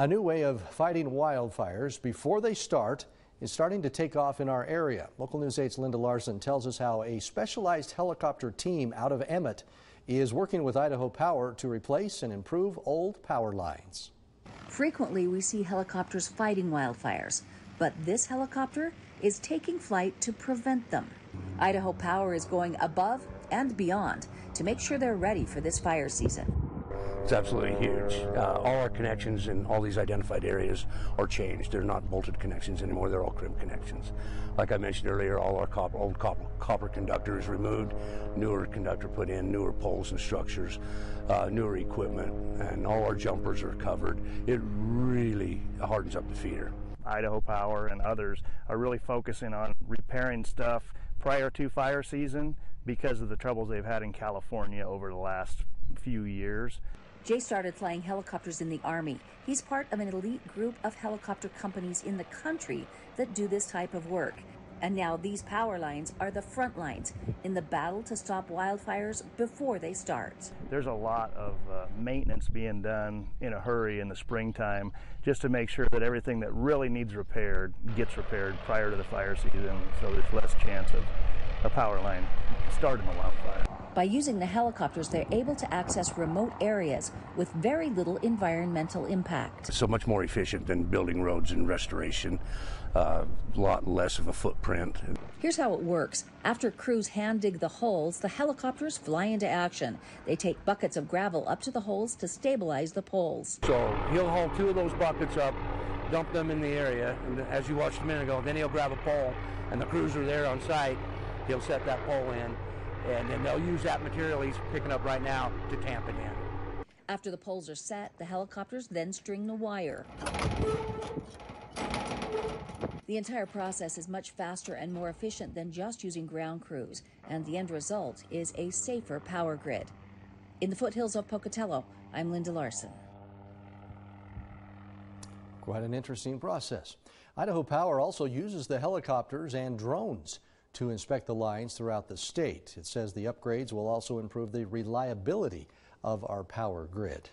A new way of fighting wildfires before they start is starting to take off in our area. Local News 8's Linda Larson tells us how a specialized helicopter team out of Emmett is working with Idaho Power to replace and improve old power lines. Frequently, we see helicopters fighting wildfires, but this helicopter is taking flight to prevent them. Idaho Power is going above and beyond to make sure they're ready for this fire season. It's absolutely huge. Uh, all our connections in all these identified areas are changed. They're not bolted connections anymore. They're all crimp connections. Like I mentioned earlier, all our copper, old copper, copper conductor is removed, newer conductor put in, newer poles and structures, uh, newer equipment, and all our jumpers are covered. It really hardens up the feeder. Idaho Power and others are really focusing on repairing stuff prior to fire season because of the troubles they've had in California over the last few years. Jay started flying helicopters in the Army. He's part of an elite group of helicopter companies in the country that do this type of work. And now these power lines are the front lines in the battle to stop wildfires before they start. There's a lot of uh, maintenance being done in a hurry in the springtime just to make sure that everything that really needs repaired gets repaired prior to the fire season so there's less chance of a power line starting a wildfire. By using the helicopters, they're able to access remote areas with very little environmental impact. So much more efficient than building roads and restoration, a uh, lot less of a footprint. Here's how it works. After crews hand dig the holes, the helicopters fly into action. They take buckets of gravel up to the holes to stabilize the poles. So he'll haul two of those buckets up, dump them in the area, and as you watched a minute ago, then he'll grab a pole, and the crews are there on site. He'll set that pole in and then they'll use that material he's picking up right now to tamp it in. After the poles are set, the helicopters then string the wire. The entire process is much faster and more efficient than just using ground crews, and the end result is a safer power grid. In the foothills of Pocatello, I'm Linda Larson. Quite an interesting process. Idaho Power also uses the helicopters and drones to inspect the lines throughout the state. It says the upgrades will also improve the reliability of our power grid.